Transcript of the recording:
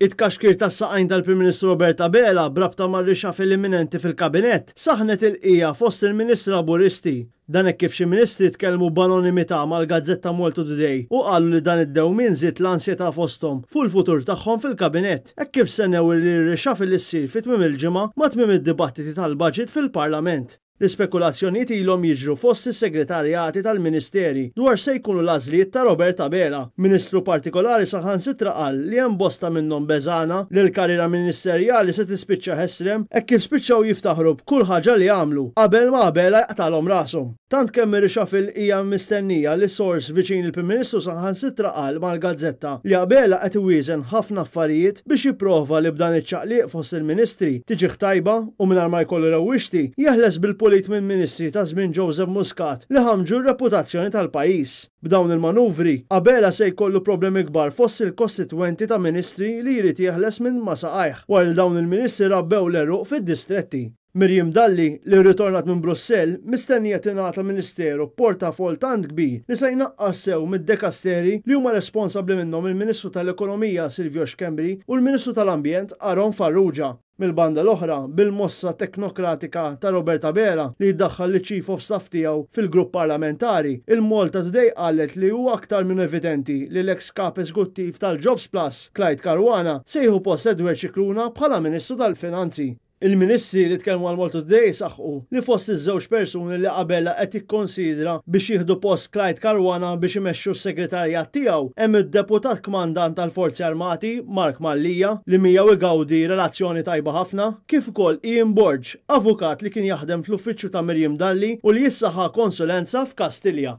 It-tkaxkir tas-saqajn tal-Prim Ministru Robert Abela b'rabta mar-reshuffle imminenti fil-Kabinett saħħnet il-bqija fost il-Ministri Laburisti. Dan hekk kif xi Ministri tkellmu b'anonimità mal-gazzetta MaltaToday u qalu li dan id-dewmien żied l-ansjetà fosthom fuq il-futur tagħhom fil-Kabinett hekk kif stennew li r-reshuffle issir fi tmiem il-ġimgħa ma' tmiem id-dibattiti tal-Budget fil-Parlament. L-ispekulazzjonijiet ilhom jiġru fost is-segretarjati tal-ministeri dwar se jkunu l-għażliet ta' Robert Abela. Ministru partikolari saħansitra qal li hemm bosta minnhom beżgħana li l-karriera ministerjali se tispiċċa ħesrem hekk kif spiċċaw jiftaħru b'kull ħaġa li għamlu qabel ma Abela jaqtagħlhom rashom. Tant kemm ir-reshuffle hija mistennija li sors viċin il-Prim Ministru saħansitra qal mal-gazzetta li Abela qed iwieżen ħafna affarijiet biex jipprova li b'dan iċ-ċaqliq fost il-ministri tiġih tajba u mingħajr ma jkollu rewwixti, jeħles bil-pulit mill-ministri ta' żmien Joseph Muscat li ħammġu r-reputazzjoni tal-pajjiż. B'dawn il-manuvri, Abela se jkollu problemi kbar fost il-kostitwenti ta' ministri li jrid jeħles minn ma' saqajh, wara li dawn il-ministri rabbew l-għeruq fid-distretti. Miriam Dalli, li rritornat minn Brussell, mistennija tingħata ministeru b'portafoll tant kbir li se jnaqqas sew mid-dekasteri li huma responsabbli minnhom il-Ministru tal-Ekonomija Silvio Schembri u l-Ministru tal-Ambjent Aaron Farrugia. mill-banda l-oħra, bil-mossa teknokratika ta' Robert Abela li jdaħħal liċ-Chief of Staff tiegħu fil-Grupp Parlamentari, il-Malta Today qalet li huwa aktar minn evidenti li l-eks Kap Eżekuttiv tal-Jobs Plus, Clyde Caruana, se jieħu post Edward Scicluna bħala Ministru tal-Finanzi. Il-Ministri li tkellmu għal Malta Today saħqu li fost iż-żewġ persuni li Abela qed jikkonsidra biex jieħdu post Clyde Caruana biex imexxu s-segretarjat tiegħu hemm id-Deputat Kmandant tal-Forzi Armati, Mark Mallia, li miegħu igawdi relazzjoni tajba ħafna, kif ukoll Ian Borg, avukat li kien jaħdem fl-uffiċċju ta' Miriam Dalli u li issa ħa konsulenza f'Kastilja.